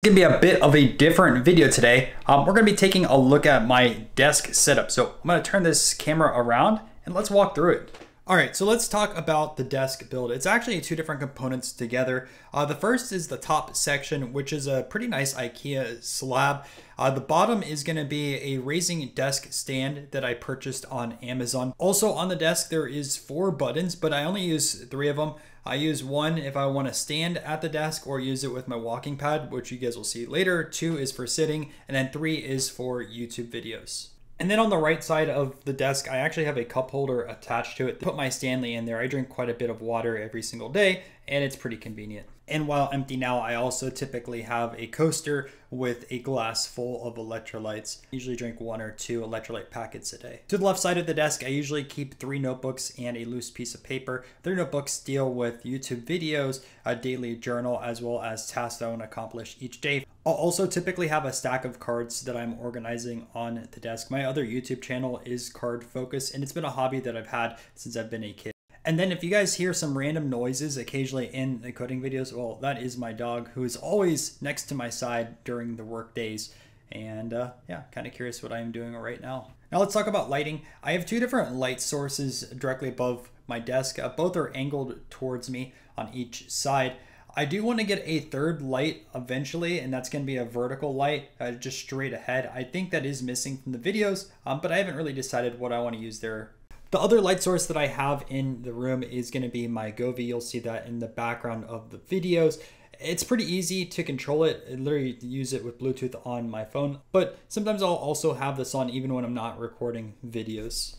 It's gonna be a bit of a different video today. Um, we're gonna be taking a look at my desk setup. So I'm gonna turn this camera around and let's walk through it. All right, so let's talk about the desk build. It's actually two different components together. Uh, the first is the top section, which is a pretty nice IKEA slab. Uh, the bottom is gonna be a raising desk stand that I purchased on Amazon. Also on the desk, there is four buttons, but I only use three of them. I use one if I wanna stand at the desk or use it with my walking pad, which you guys will see later. Two is for sitting, and then three is for YouTube videos. And then on the right side of the desk, I actually have a cup holder attached to it. Put my Stanley in there. I drink quite a bit of water every single day, and it's pretty convenient. And while empty now, I also typically have a coaster with a glass full of electrolytes. I usually drink one or two electrolyte packets a day. To the left side of the desk, I usually keep three notebooks and a loose piece of paper. Three notebooks deal with YouTube videos, a daily journal, as well as tasks that I want to accomplish each day. I'll also typically have a stack of cards that I'm organizing on the desk. My other YouTube channel is card Focus, and it's been a hobby that I've had since I've been a kid. And then if you guys hear some random noises occasionally in the coding videos, well, that is my dog who is always next to my side during the work days. And uh, yeah, kind of curious what I'm doing right now. Now let's talk about lighting. I have two different light sources directly above my desk. Uh, both are angled towards me on each side. I do want to get a third light eventually, and that's going to be a vertical light uh, just straight ahead. I think that is missing from the videos, um, but I haven't really decided what I want to use there the other light source that I have in the room is going to be my Govee. You'll see that in the background of the videos. It's pretty easy to control it. I literally use it with Bluetooth on my phone, but sometimes I'll also have this on even when I'm not recording videos.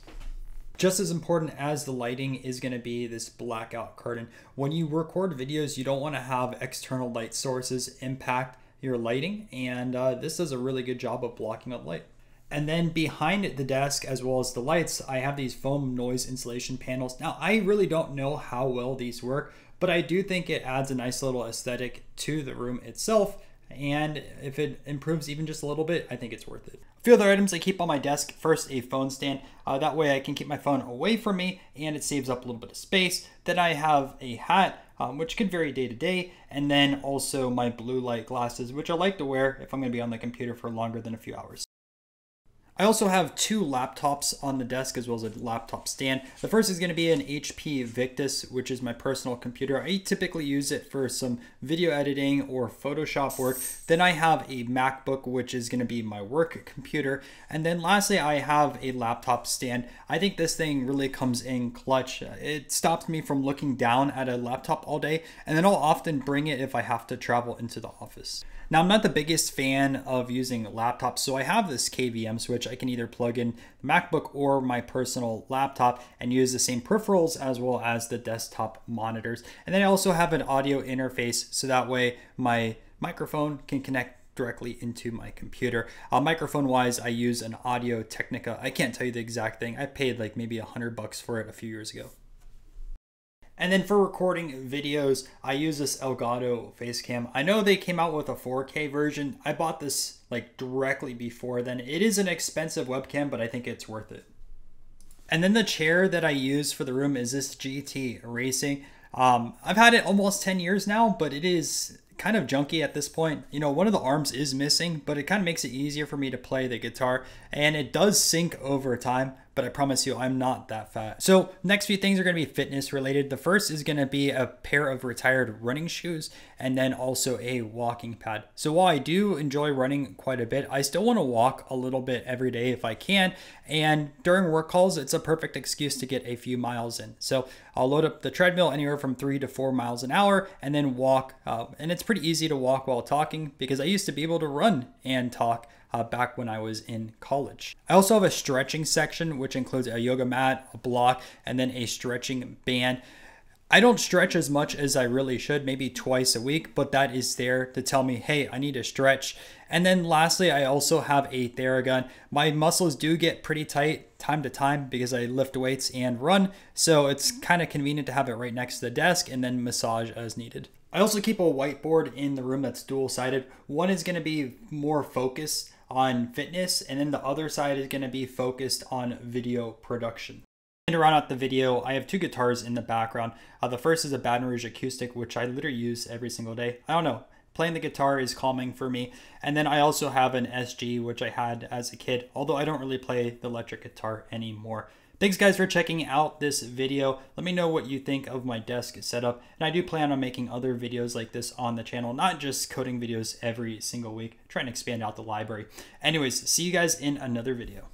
Just as important as the lighting is going to be this blackout curtain. When you record videos, you don't want to have external light sources impact your lighting, and uh, this does a really good job of blocking out light. And then behind the desk, as well as the lights, I have these foam noise insulation panels. Now, I really don't know how well these work, but I do think it adds a nice little aesthetic to the room itself. And if it improves even just a little bit, I think it's worth it. A few other items I keep on my desk. First, a phone stand. Uh, that way I can keep my phone away from me and it saves up a little bit of space. Then I have a hat, um, which could vary day to day. And then also my blue light glasses, which I like to wear if I'm going to be on the computer for longer than a few hours. I also have two laptops on the desk as well as a laptop stand. The first is going to be an HP Victus, which is my personal computer. I typically use it for some video editing or Photoshop work. Then I have a MacBook, which is going to be my work computer. And then lastly, I have a laptop stand. I think this thing really comes in clutch. It stops me from looking down at a laptop all day, and then I'll often bring it if I have to travel into the office. Now, I'm not the biggest fan of using laptops, so I have this KVM switch. I can either plug in the MacBook or my personal laptop and use the same peripherals as well as the desktop monitors. And then I also have an audio interface, so that way my microphone can connect directly into my computer. Uh, microphone wise, I use an Audio Technica. I can't tell you the exact thing. I paid like maybe a hundred bucks for it a few years ago. And then for recording videos, I use this Elgato Facecam. I know they came out with a 4K version. I bought this like directly before then. It is an expensive webcam, but I think it's worth it. And then the chair that I use for the room is this GT Racing. Um, I've had it almost 10 years now, but it is kind of junky at this point. You know, one of the arms is missing, but it kind of makes it easier for me to play the guitar. And it does sink over time, but I promise you I'm not that fat. So next few things are going to be fitness related. The first is going to be a pair of retired running shoes and then also a walking pad. So while I do enjoy running quite a bit, I still want to walk a little bit every day if I can. And during work calls, it's a perfect excuse to get a few miles in. So I'll load up the treadmill anywhere from three to four miles an hour and then walk. Uh, and it's pretty easy to walk while talking because I used to be able to run and talk uh, back when I was in college. I also have a stretching section, which includes a yoga mat, a block, and then a stretching band. I don't stretch as much as I really should, maybe twice a week, but that is there to tell me, hey, I need to stretch. And then lastly, I also have a Theragun. My muscles do get pretty tight time to time because I lift weights and run, so it's kind of convenient to have it right next to the desk and then massage as needed. I also keep a whiteboard in the room that's dual sided. One is going to be more focused on fitness, and then the other side is going to be focused on video production. And to round out the video, I have two guitars in the background. Uh, the first is a Baton Rouge acoustic, which I literally use every single day. I don't know, playing the guitar is calming for me. And then I also have an SG, which I had as a kid, although I don't really play the electric guitar anymore. Thanks guys for checking out this video. Let me know what you think of my desk setup. And I do plan on making other videos like this on the channel, not just coding videos every single week, trying to expand out the library. Anyways, see you guys in another video.